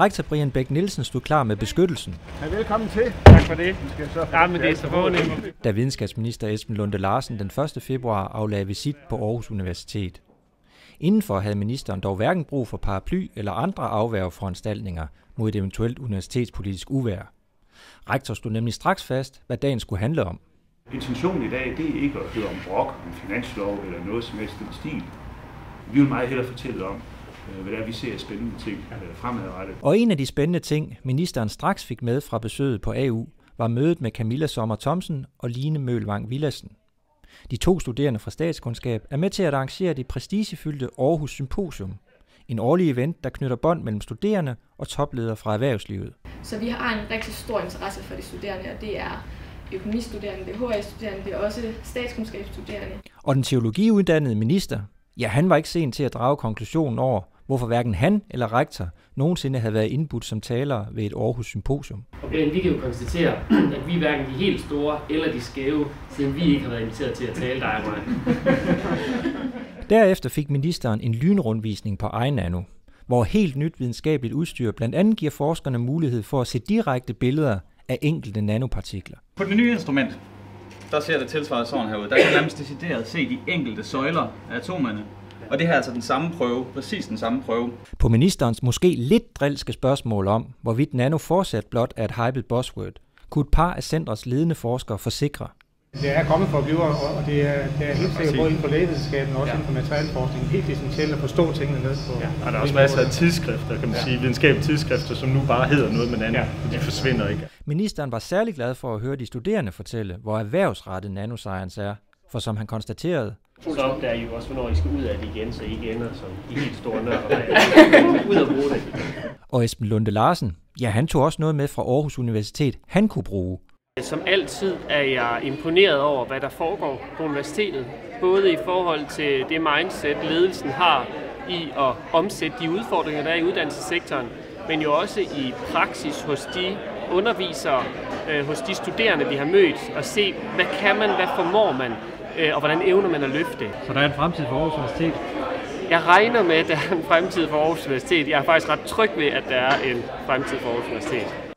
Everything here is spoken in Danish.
Rektor Brian Bæk Nielsen stod klar med beskyttelsen. Ja, velkommen til. Tak for det. Ja, men det er så fornemt. Da videnskabsminister Esben Lunde Larsen den 1. februar aflagde visit på Aarhus Universitet. Indenfor havde ministeren dog hverken brug for paraply eller andre afværgeforanstaltninger mod et eventuelt universitetspolitisk uvær. Rektor stod nemlig straks fast, hvad dagen skulle handle om. Intentionen i dag, det er ikke at høre om brok, om finanslov eller noget som helst stil. Vi vil meget hellere fortælle om, hvad der vi ser spændende ting øh, fremadrettet. Og en af de spændende ting, ministeren straks fik med fra besøget på AU, var mødet med Camilla Sommer Thomsen og Line Mølvang Villassen. De to studerende fra statskundskab er med til at arrangere det prestigefyldte Aarhus Symposium, en årlig event, der knytter bånd mellem studerende og topledere fra erhvervslivet. Så vi har en rigtig stor interesse for de studerende, og det er økonomistuderende, det er HA-studerende, det er også statskundskabsstuderende. Og den teologiuddannede minister, ja, han var ikke sen til at drage konklusionen over, hvorfor hverken han eller rektor nogensinde havde været indbudt som taler ved et Aarhus Symposium. Okay, vi kan jo konstatere, at vi er hverken de helt store eller de skæve, siden vi ikke har været inviteret til at tale dig og. Derefter fik ministeren en lynrundvisning på iNano, hvor helt nyt videnskabeligt udstyr blandt andet giver forskerne mulighed for at se direkte billeder af enkelte nanopartikler. På det nye instrument, der ser det tilsvaret sådan herude. Der kan nærmest decideret se de enkelte søjler af atomerne. Og det her er altså den samme prøve, præcis den samme prøve. På ministerens måske lidt drilske spørgsmål om, hvorvidt nano fortsat blot er et hyped buzzword, kunne et par af centrets ledende forskere forsikre, Det er kommet for at blive, og det er, det er helt sikkert både inden for lægevidenskaben og også inden for materialforskning helt essentielt at forstå tingene ned på. Ja, og der er også masser af tidsskrifter, kan man ja. sige, videnskabelige tidsskrifter, som nu bare hedder noget med andet, ja. og de forsvinder ikke. Ministeren var særlig glad for at høre de studerende fortælle, hvor erhvervsrettet nanoscience er, for som han konstaterede, Så opdager I jo også, hvornår I skal ud af det igen, så I ikke ender som de helt store nørder. ud og bruge det. og Esben Lunde Larsen, ja, han tog også noget med fra Aarhus Universitet, han kunne bruge. Som altid er jeg imponeret over, hvad der foregår på universitetet. Både i forhold til det mindset, ledelsen har i at omsætte de udfordringer, der er i uddannelsessektoren, men jo også i praksis hos de undervisere, øh, hos de studerende, vi har mødt, og se, hvad kan man, hvad formår man, øh, og hvordan evner man at løfte. Så der er en fremtid for Aarhus Universitet? Jeg regner med, at der er en fremtid for Aarhus Universitet. Jeg er faktisk ret tryg ved, at der er en fremtid for Aarhus Universitet.